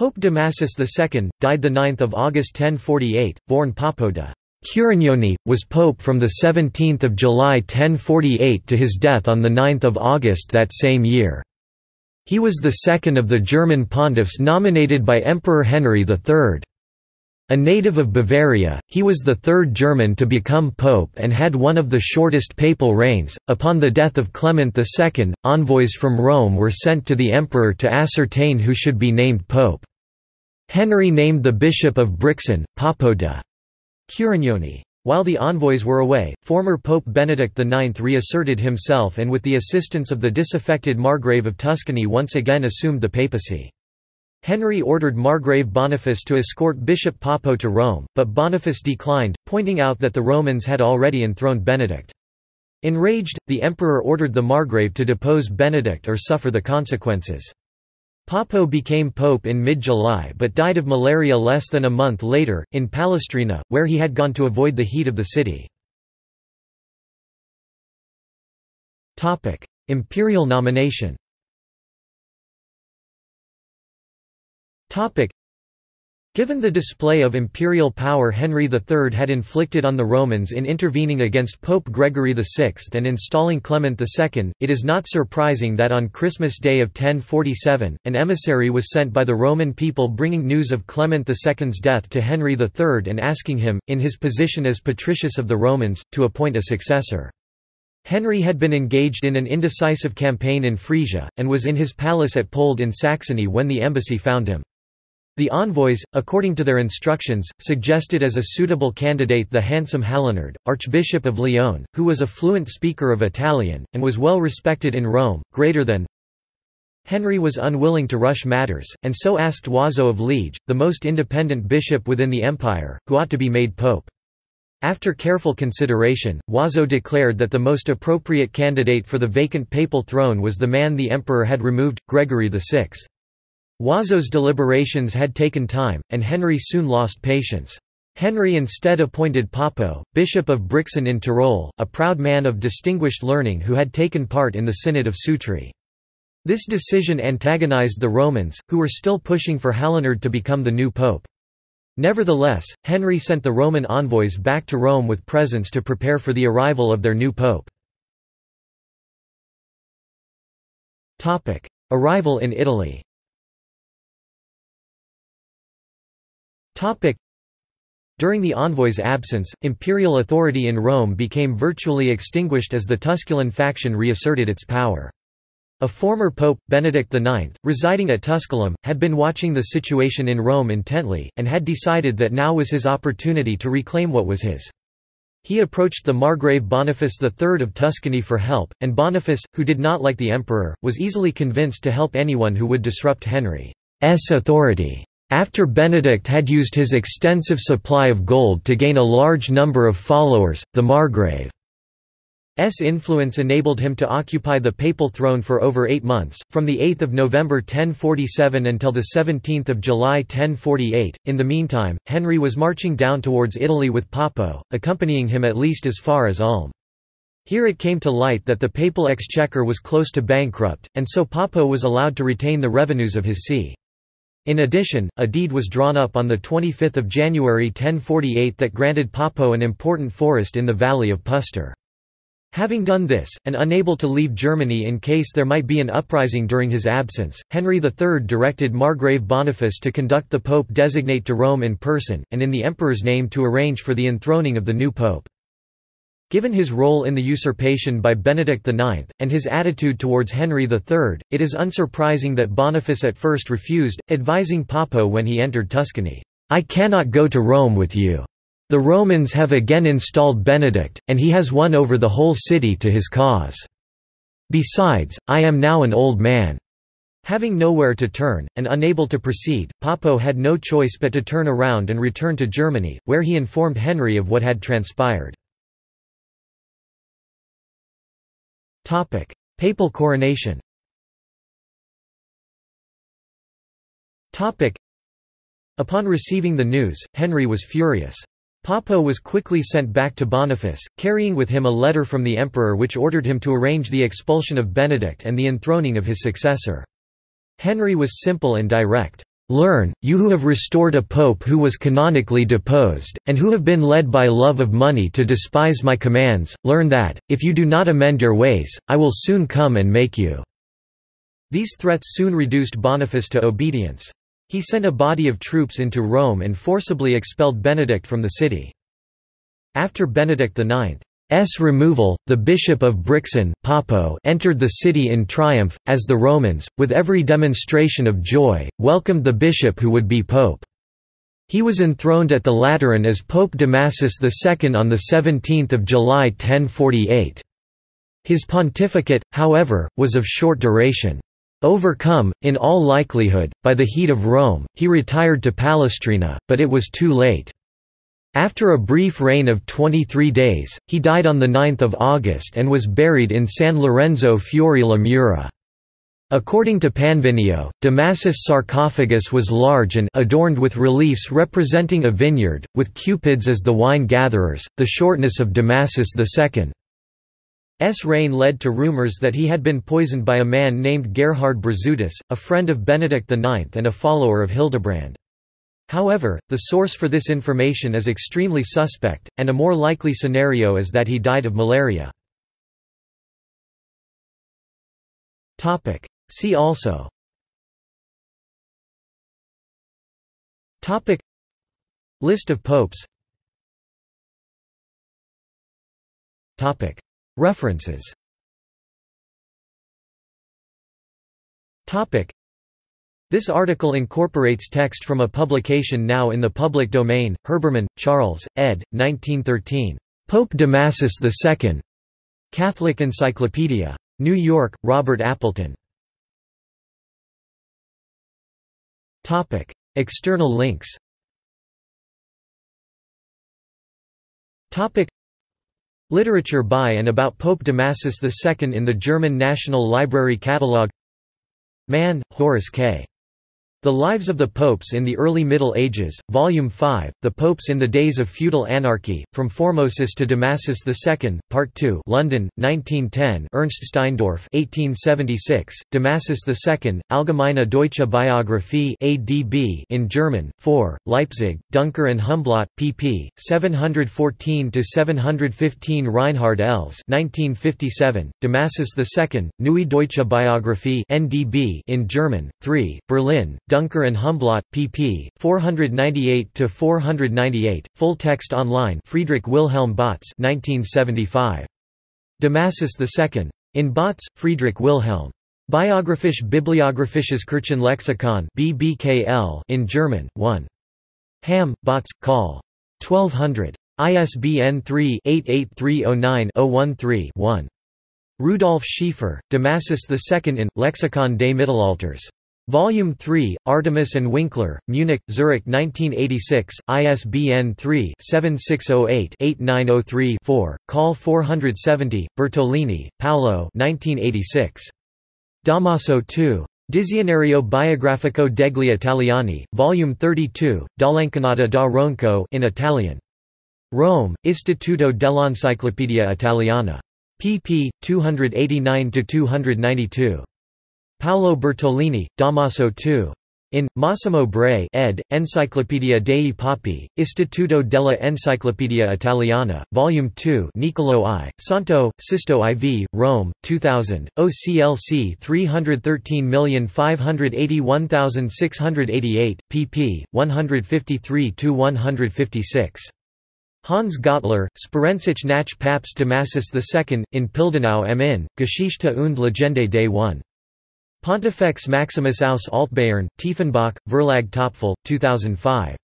Pope Damasus II, died 9 August 1048, born Poppo de Curagnoni, was pope from 17 July 1048 to his death on 9 August that same year. He was the second of the German pontiffs nominated by Emperor Henry III. A native of Bavaria, he was the third German to become pope and had one of the shortest papal reigns. Upon the death of Clement II, envoys from Rome were sent to the emperor to ascertain who should be named pope. Henry named the bishop of Brixen, Poppo de Curagnoni. While the envoys were away, former Pope Benedict IX reasserted himself and with the assistance of the disaffected Margrave of Tuscany once again assumed the papacy. Henry ordered Margrave Boniface to escort Bishop Poppo to Rome, but Boniface declined, pointing out that the Romans had already enthroned Benedict. Enraged, the emperor ordered the Margrave to depose Benedict or suffer the consequences. Poppo became pope in mid-July but died of malaria less than a month later, in Palestrina, where he had gone to avoid the heat of the city. Imperial nomination Given the display of imperial power Henry III had inflicted on the Romans in intervening against Pope Gregory VI and installing Clement II, it is not surprising that on Christmas Day of 1047, an emissary was sent by the Roman people bringing news of Clement II's death to Henry III and asking him, in his position as patricius of the Romans, to appoint a successor. Henry had been engaged in an indecisive campaign in Frisia, and was in his palace at Pöhlde in Saxony when the embassy found him. The envoys, according to their instructions, suggested as a suitable candidate the handsome Halinard, Archbishop of Lyon, who was a fluent speaker of Italian, and was well respected in Rome, greater than Henry was unwilling to rush matters, and so asked Wazo of Liege, the most independent bishop within the empire, who ought to be made pope. After careful consideration, Wazo declared that the most appropriate candidate for the vacant papal throne was the man the emperor had removed, Gregory VI. Wazo's deliberations had taken time, and Henry soon lost patience. Henry instead appointed Poppo, Bishop of Brixen in Tyrol, a proud man of distinguished learning who had taken part in the Synod of Sutri. This decision antagonized the Romans, who were still pushing for Halinard to become the new pope. Nevertheless, Henry sent the Roman envoys back to Rome with presents to prepare for the arrival of their new pope. Arrival in Italy During the envoy's absence, imperial authority in Rome became virtually extinguished as the Tusculan faction reasserted its power. A former pope, Benedict IX, residing at Tusculum, had been watching the situation in Rome intently, and had decided that now was his opportunity to reclaim what was his. He approached the Margrave Boniface III of Tuscany for help, and Boniface, who did not like the emperor, was easily convinced to help anyone who would disrupt Henry's authority. After Benedict had used his extensive supply of gold to gain a large number of followers, the Margrave's influence enabled him to occupy the papal throne for over eight months, from 8 November 1047 until 17 July 1048. In the meantime, Henry was marching down towards Italy with Poppo, accompanying him at least as far as Ulm. Here it came to light that the papal exchequer was close to bankrupt, and so Poppo was allowed to retain the revenues of his see. In addition, a deed was drawn up on 25 January 1048 that granted Poppo an important forest in the valley of Puster. Having done this, and unable to leave Germany in case there might be an uprising during his absence, Henry III directed Margrave Boniface to conduct the pope designate to Rome in person, and in the emperor's name to arrange for the enthroning of the new pope. Given his role in the usurpation by Benedict IX, and his attitude towards Henry III, it is unsurprising that Boniface at first refused, advising Poppo when he entered Tuscany, "'I cannot go to Rome with you. The Romans have again installed Benedict, and he has won over the whole city to his cause. Besides, I am now an old man.' Having nowhere to turn, and unable to proceed, Poppo had no choice but to turn around and return to Germany, where he informed Henry of what had transpired. Papal coronation Upon receiving the news, Henry was furious. Poppo was quickly sent back to Boniface, carrying with him a letter from the emperor which ordered him to arrange the expulsion of Benedict and the enthroning of his successor. Henry was simple and direct. Learn, you who have restored a pope who was canonically deposed, and who have been led by love of money to despise my commands, learn that, if you do not amend your ways, I will soon come and make you." These threats soon reduced Boniface to obedience. He sent a body of troops into Rome and forcibly expelled Benedict from the city. After Benedict IX S. removal, the Bishop of Brixen, Poppo entered the city in triumph, as the Romans, with every demonstration of joy, welcomed the bishop who would be pope. He was enthroned at the Lateran as Pope Damasus II on 17 July 1048. His pontificate, however, was of short duration. Overcome, in all likelihood, by the heat of Rome, he retired to Palestrina, but it was too late. After a brief reign of 23 days, he died on 9 August and was buried in San Lorenzo fuori le Mura. According to Panvinio, Damasus' sarcophagus was large and adorned with reliefs representing a vineyard, with cupids as the wine-gatherers. The shortness of Damasus II's reign led to rumors that he had been poisoned by a man named Gerhard Brazutus, a friend of Benedict IX and a follower of Hildebrand. However, the source for this information is extremely suspect, and a more likely scenario is that he died of malaria. See also. Topic. List of popes. Topic. References. Topic this article incorporates text from a publication now in the public domain, Herbermann, Charles, ed. 1913. Pope Damasus II. Catholic Encyclopedia. New York, Robert Appleton. External links Literature by and about Pope Damasus II in the German National Library Catalogue Mann, Horace K. The Lives of the Popes in the Early Middle Ages, Volume 5, The Popes in the Days of Feudal Anarchy, From Formosus to Damasus II, Part 2 London, 1910 Ernst Steindorff 1876, Damasus II, Allgemeine Deutsche Biographie ADB in German, 4, Leipzig, Duncker and Humblot, pp. 714–715 Reinhard Elze 1957, Damasus II, Neue Deutsche Biographie NDB in German, 3, Berlin, Duncker and Humblot, pp. 498–498, full text online Friedrich Wilhelm Bautz 1975. Damasus II. In Bautz, Friedrich Wilhelm. Biographisch Bibliographisches Kirchenlexikon BBKL in German, 1. Hamm, Bautz, Col. 1200. ISBN 3-88309-013-1. Rudolf Schiefer, Damasus II in, Lexikon des Mittelalters. Volume 3, Artemis and Winkler, Munich, Zurich 1986, ISBN 3-7608-8903-4, Call 470, Bertolini, Paolo 1986. Damaso II. Dizionario biografico degli Italiani, Volume 32, Dall'Incarnata da Ronco in Italian. Rome, Istituto dell'Enciclopedia Italiana. pp. 289–292. Paolo Bertolini, Damaso II. In, Massimo Bray ed., Enciclopedia dei Papi, Istituto della Enciclopedia Italiana, Volume 2 Niccolò I, Santo, Sisto IV, Rome, 2000, OCLC 313581688, pp. 153–156. Hans Gottler, Spurensuche nach Papst Damasus II, in Pildenau am Inn, Geschichte und Legende des 1. Pontifex Maximus aus Altbayern, Tiefenbach, Verlag Topfel, 2005.